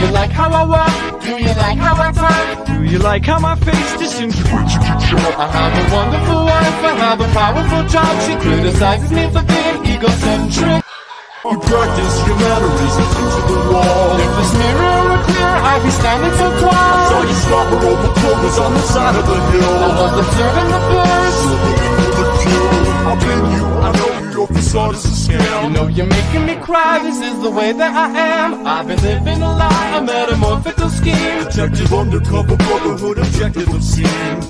you like how I walk? Do you like how I talk? Do you like how my face disintegrates if you jump? I have a wonderful wife, I have a powerful job. She criticizes me for being egocentric. You practice your mannerisms into the wall. If this mirror were clear, I'd be standing so tall. Saw you stop her over clovers on the side of the hill. I was observing the birds. Looking for the kill. I've been you, I know you, your facade is a scam. You know you're making me cry, this is the way that I am. I've been living a lie, metamorphical scheme. Detective undercover brotherhood objective obscene.